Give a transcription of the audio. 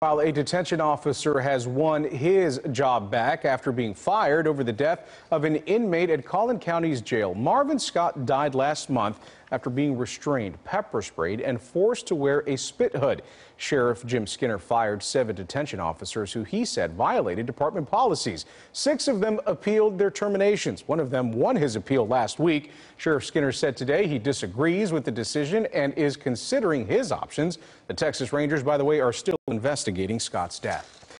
While a detention officer has won his job back after being fired over the death of an inmate at Collin County's jail, Marvin Scott died last month after being restrained, pepper sprayed, and forced to wear a spit hood. Sheriff Jim Skinner fired seven detention officers who he said violated department policies. Six of them appealed their terminations. One of them won his appeal last week. Sheriff Skinner said today he disagrees with the decision and is considering his options. The Texas Rangers, by the way, are still investigating Scott's death.